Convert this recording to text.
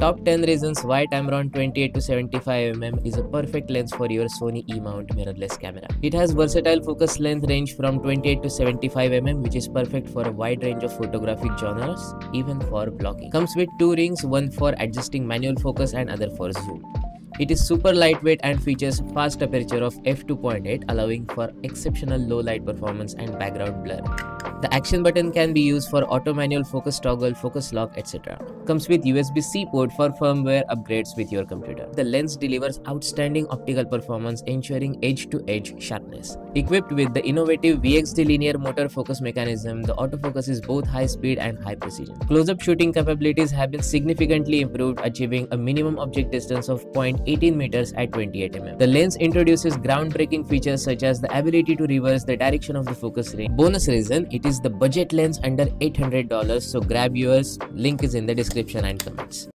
Top 10 reasons why Tamron 28 to 75mm is a perfect lens for your Sony E-mount mirrorless camera. It has versatile focus length range from 28 to 75mm which is perfect for a wide range of photographic genres, even for vlogging. Comes with two rings, one for adjusting manual focus and other for zoom. It is super lightweight and features fast aperture of f2.8 allowing for exceptional low light performance and background blur. The action button can be used for auto manual focus toggle, focus lock, etc. Comes with USB-C port for firmware upgrades with your computer. The lens delivers outstanding optical performance ensuring edge-to-edge -edge sharpness. Equipped with the innovative VXD linear motor focus mechanism, the autofocus is both high speed and high precision. Close-up shooting capabilities have been significantly improved achieving a minimum object distance of 0.18 meters at 28 mm. The lens introduces groundbreaking features such as the ability to reverse the direction of the focus ring. Bonus reason, it is is the budget lens under $800 so grab yours. Link is in the description and comments